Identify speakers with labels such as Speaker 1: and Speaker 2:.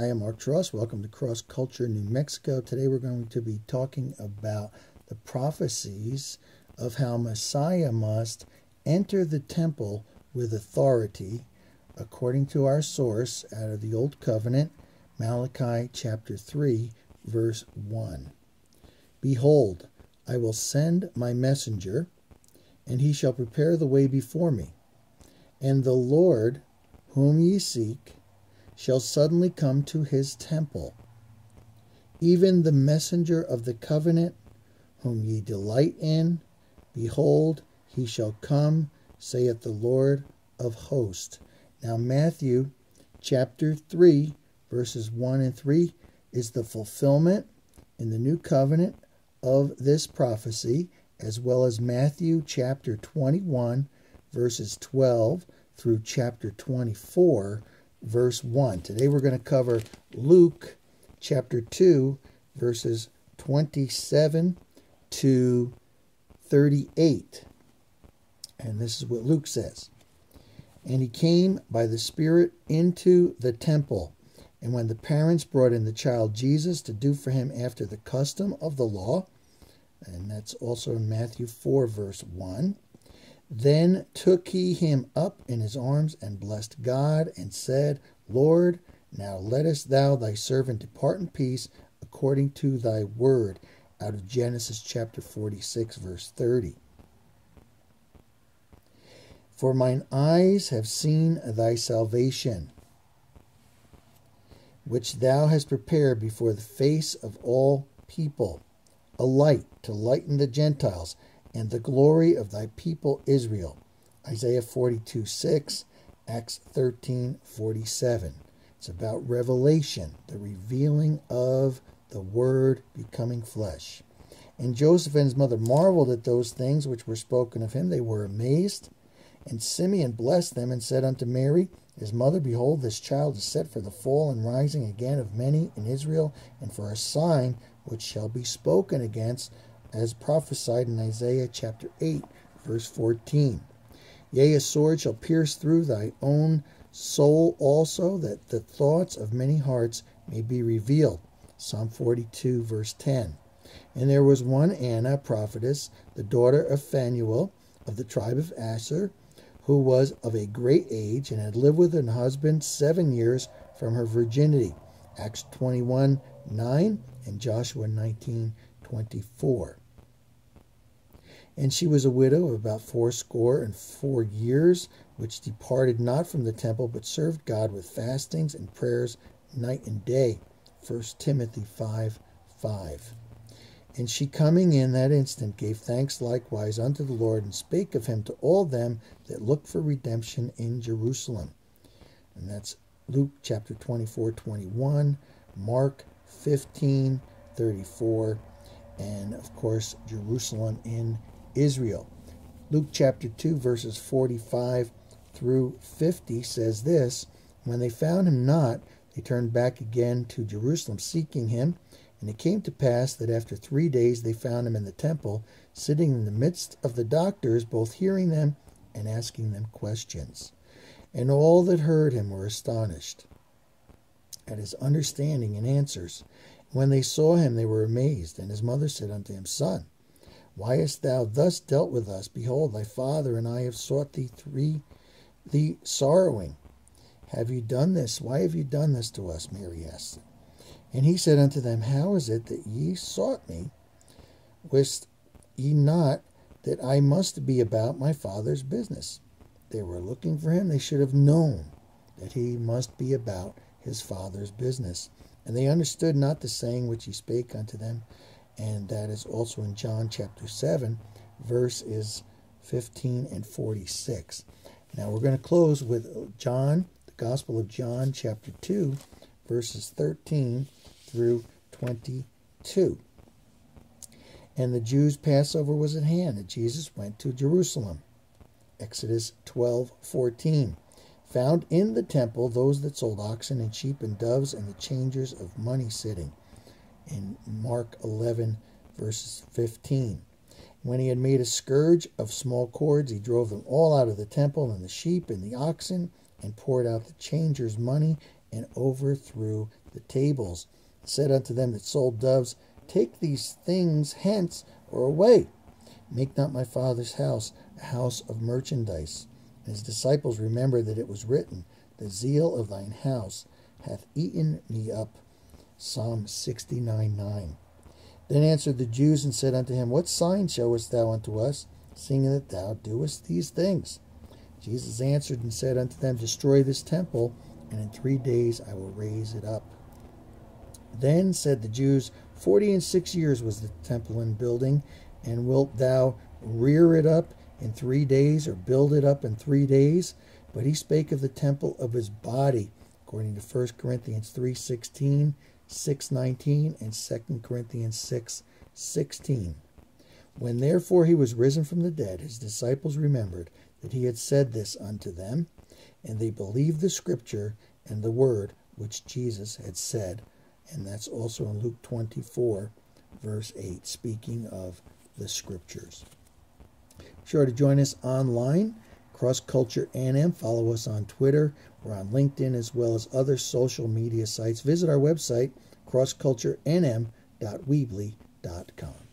Speaker 1: I'm Mark Tross. Welcome to Cross Culture New Mexico. Today we're going to be talking about the prophecies of how Messiah must enter the temple with authority, according to our source out of the Old Covenant, Malachi chapter 3, verse 1. Behold, I will send my messenger, and he shall prepare the way before me. And the Lord, whom ye seek, shall suddenly come to his temple. Even the messenger of the covenant, whom ye delight in, behold, he shall come, saith the Lord of hosts. Now, Matthew chapter 3, verses 1 and 3 is the fulfillment in the new covenant of this prophecy, as well as Matthew chapter 21, verses 12 through chapter 24 verse 1. Today we're going to cover Luke chapter 2, verses 27 to 38. And this is what Luke says. And he came by the Spirit into the temple. And when the parents brought in the child Jesus to do for him after the custom of the law, and that's also in Matthew 4, verse 1, then took he him up in his arms and blessed God and said, Lord, now lettest thou thy servant depart in peace according to thy word. Out of Genesis chapter 46, verse 30. For mine eyes have seen thy salvation, which thou hast prepared before the face of all people, a light to lighten the Gentiles and the glory of thy people Israel. Isaiah 42 6, Acts 13 47. It's about revelation, the revealing of the Word becoming flesh. And Joseph and his mother marveled at those things which were spoken of him. They were amazed. And Simeon blessed them and said unto Mary, his mother, Behold, this child is set for the fall and rising again of many in Israel, and for a sign which shall be spoken against as prophesied in Isaiah chapter 8, verse 14. Yea, a sword shall pierce through thy own soul also, that the thoughts of many hearts may be revealed. Psalm 42, verse 10. And there was one Anna, prophetess, the daughter of Phanuel, of the tribe of Asher, who was of a great age, and had lived with her husband seven years from her virginity. Acts 21, 9, and Joshua 19, 24. And she was a widow of about fourscore and four years, which departed not from the temple, but served God with fastings and prayers night and day. 1 Timothy 5 5. And she coming in that instant gave thanks likewise unto the Lord, and spake of him to all them that looked for redemption in Jerusalem. And that's Luke chapter 24 21, Mark 15 34, and of course, Jerusalem in Israel. Luke chapter 2, verses 45 through 50 says this When they found him not, they turned back again to Jerusalem, seeking him. And it came to pass that after three days they found him in the temple, sitting in the midst of the doctors, both hearing them and asking them questions. And all that heard him were astonished at his understanding and answers. When they saw him, they were amazed. And his mother said unto him, Son, why hast thou thus dealt with us? Behold, thy father and I have sought thee three thee sorrowing. Have you done this? Why have you done this to us? Mary asked. And he said unto them, How is it that ye sought me? Wist ye not that I must be about my father's business? They were looking for him. They should have known that he must be about his father's business. And they understood not the saying which he spake unto them, and that is also in John chapter 7, verse is 15 and 46. Now we're going to close with John, the Gospel of John chapter 2, verses 13 through 22. And the Jews' Passover was at hand, and Jesus went to Jerusalem. Exodus 12, 14. Found in the temple those that sold oxen and sheep and doves and the changers of money sitting in Mark 11, verses 15. When he had made a scourge of small cords, he drove them all out of the temple, and the sheep and the oxen, and poured out the changers' money, and overthrew the the tables, said unto them that sold doves, Take these things hence or away. Make not my father's house a house of merchandise. His disciples remembered that it was written, The zeal of thine house hath eaten me up. Psalm 69 9. Then answered the Jews and said unto him, What sign showest thou unto us, seeing that thou doest these things? Jesus answered and said unto them, Destroy this temple, and in three days I will raise it up. Then said the Jews, Forty and six years was the temple in building, and wilt thou rear it up in three days, or build it up in three days? But he spake of the temple of his body, according to 1 Corinthians 3.16, 6.19, and 2 Corinthians 6.16. When therefore he was risen from the dead, his disciples remembered that he had said this unto them, and they believed the scripture and the word which Jesus had said. And that's also in Luke 24, verse 8, speaking of the scriptures. Sure to join us online, Cross Culture NM. Follow us on Twitter. We're on LinkedIn as well as other social media sites. Visit our website, crossculturenm.weebly.com.